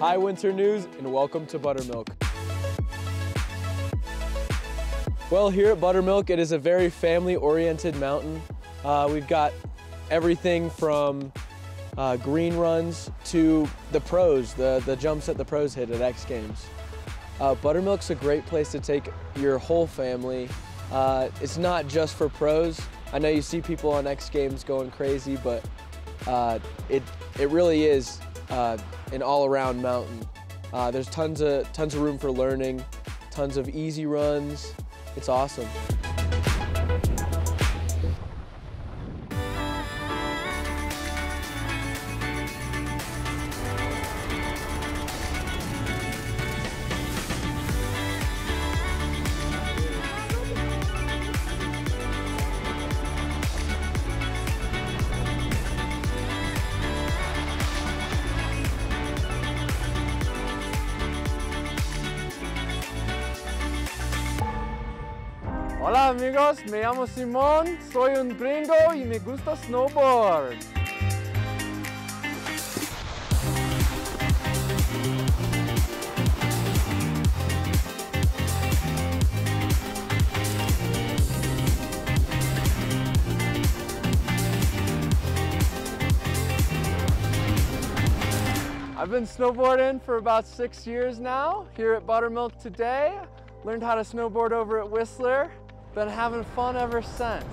Hi, Winter News, and welcome to Buttermilk. Well, here at Buttermilk, it is a very family-oriented mountain. Uh, we've got everything from uh, green runs to the pros, the, the jumps that the pros hit at X Games. Uh, Buttermilk's a great place to take your whole family. Uh, it's not just for pros. I know you see people on X Games going crazy, but uh, it, it really is uh, an all-around mountain. Uh, there's tons of, tons of room for learning, tons of easy runs. It's awesome. Hola amigos, me llamo Simón, soy un gringo y me gusta snowboard. I've been snowboarding for about six years now here at Buttermilk today. Learned how to snowboard over at Whistler. Been having fun ever since.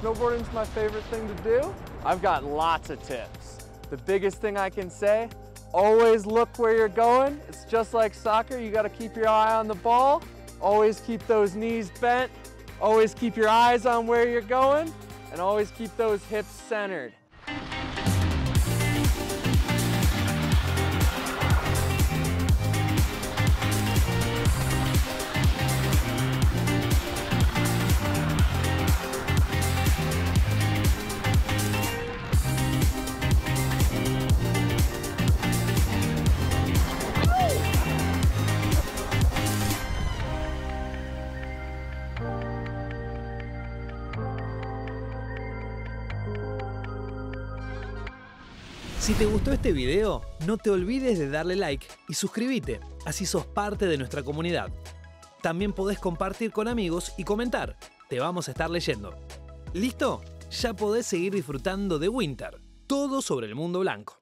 Snowboarding's my favorite thing to do. I've got lots of tips. The biggest thing I can say, always look where you're going. It's just like soccer, you gotta keep your eye on the ball. Always keep those knees bent. Always keep your eyes on where you're going. And always keep those hips centered. Si te gustó este video, no te olvides de darle like y suscríbete, así sos parte de nuestra comunidad. También podés compartir con amigos y comentar, te vamos a estar leyendo. ¿Listo? Ya podés seguir disfrutando de Winter, todo sobre el mundo blanco.